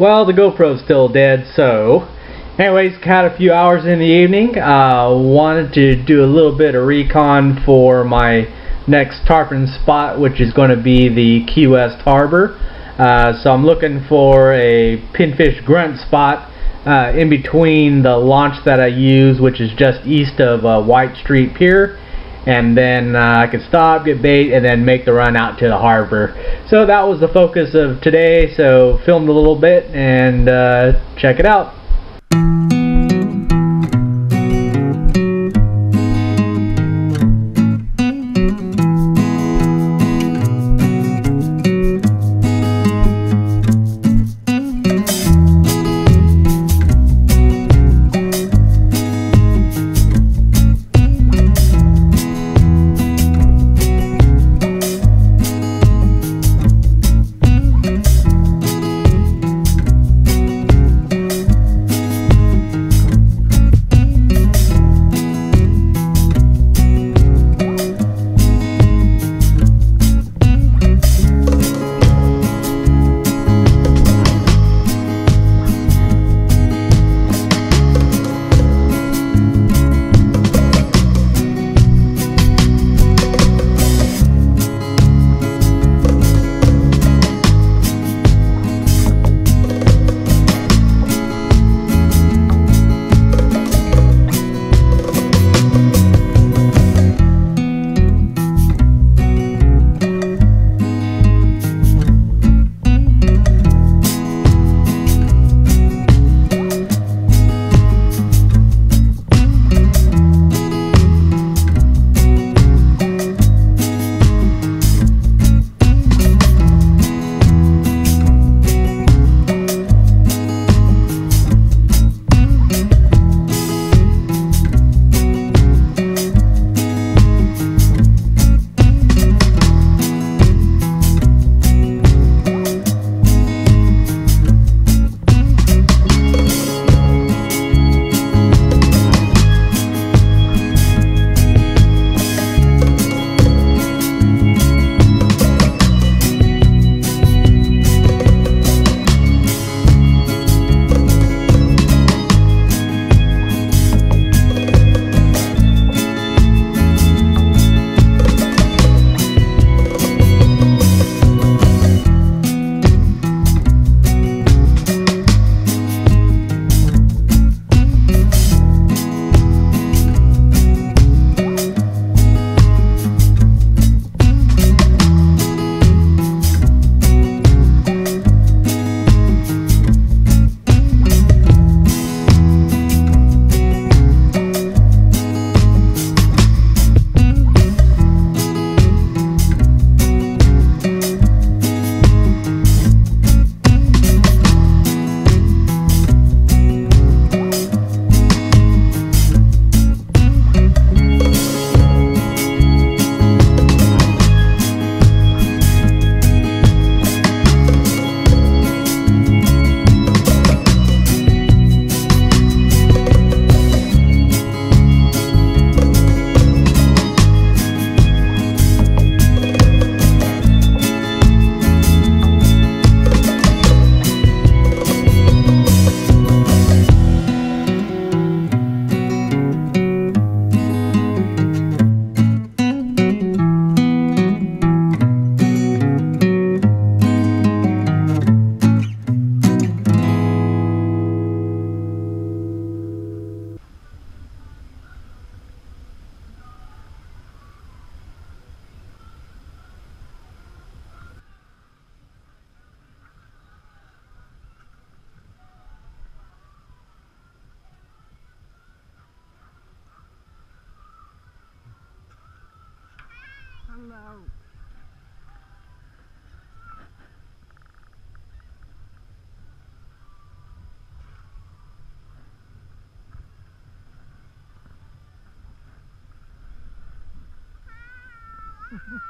Well, the GoPro's still dead, so... Anyways, had a few hours in the evening. Uh, wanted to do a little bit of recon for my next tarpon spot, which is going to be the Key West Harbor. Uh, so I'm looking for a pinfish grunt spot uh, in between the launch that I use, which is just east of uh, White Street Pier, and then uh, I could stop, get bait, and then make the run out to the harbor. So that was the focus of today. So filmed a little bit and uh, check it out. Hello.